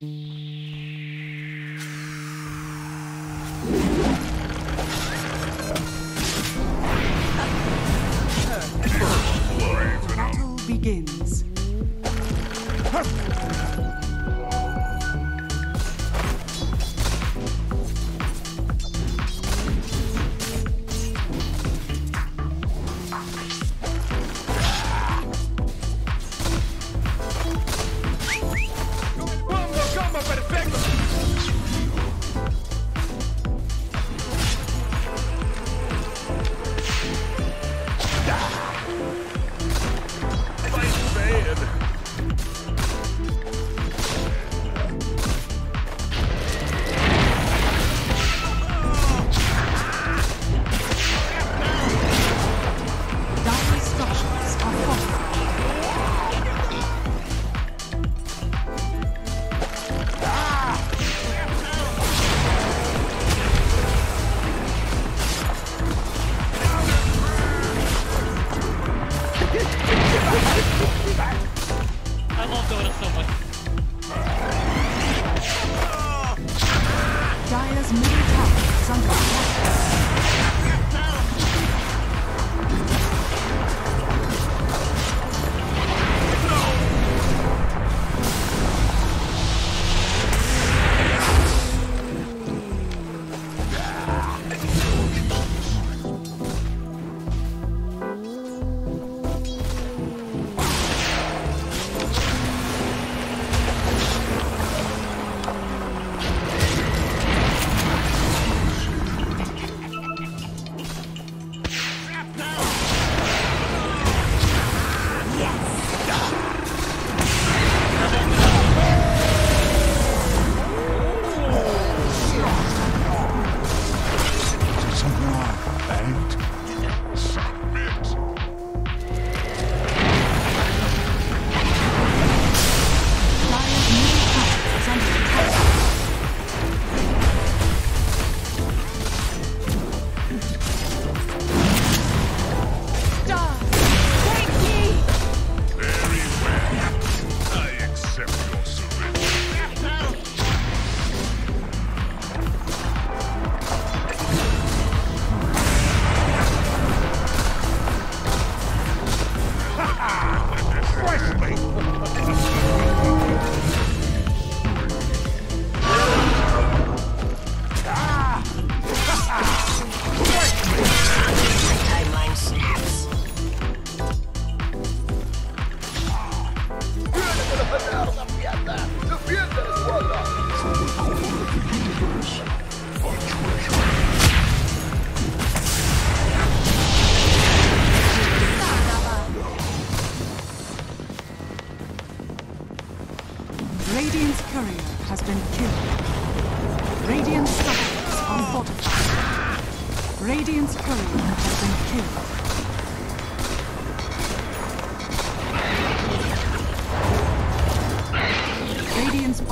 Battle begins.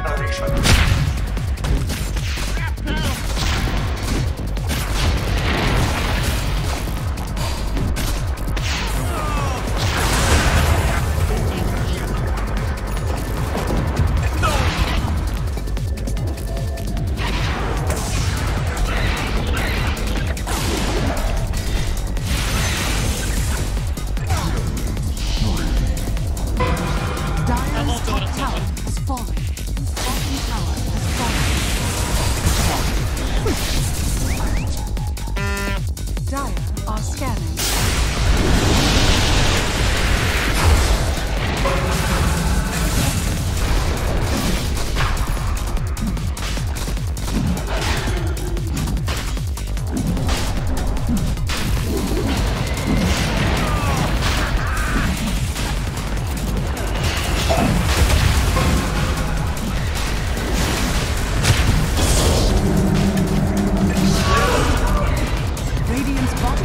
Dire's